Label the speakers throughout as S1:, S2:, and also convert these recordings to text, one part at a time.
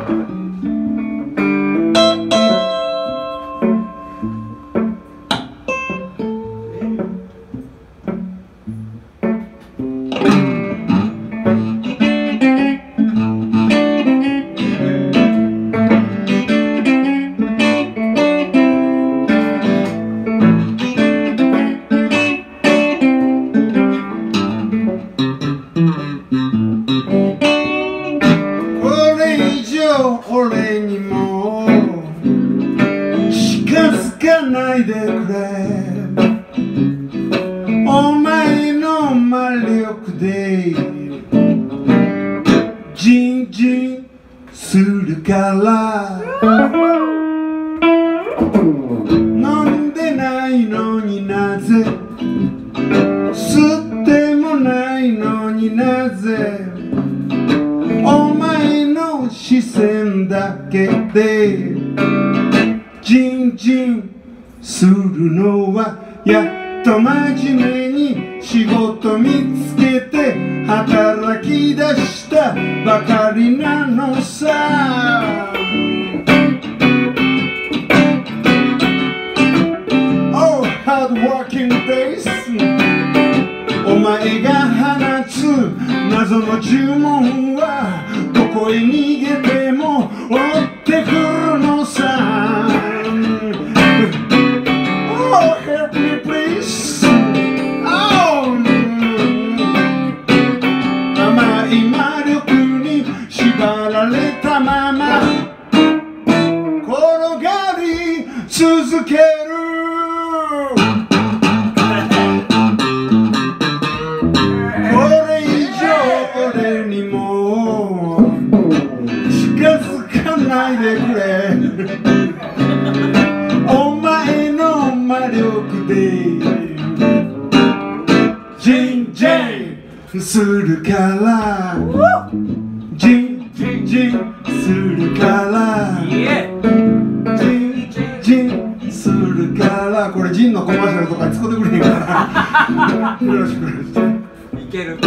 S1: こよ俺にも近づかないでくれ。お前の魔力で視線だけでジンジンするのはやっと真面目に仕事見つけて働き出したばかりなのさ。Oh, hard working days. お前が放つ謎の呪文はどこへ逃げてくれ。お前の魔力で。ジンジンするから。ジンジンするから。ジンジンするから。これジンのコマーシャルとかに使ってくれへんから。よろしくよろしく
S2: いける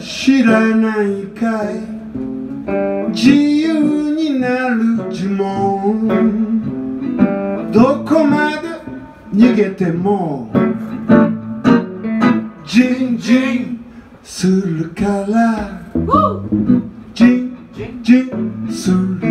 S1: 知らないかい自由になる呪文どこまで逃げてもジンジンするから。ジンジンする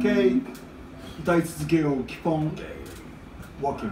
S1: OK 歌い続けよう「キポン」「WOK」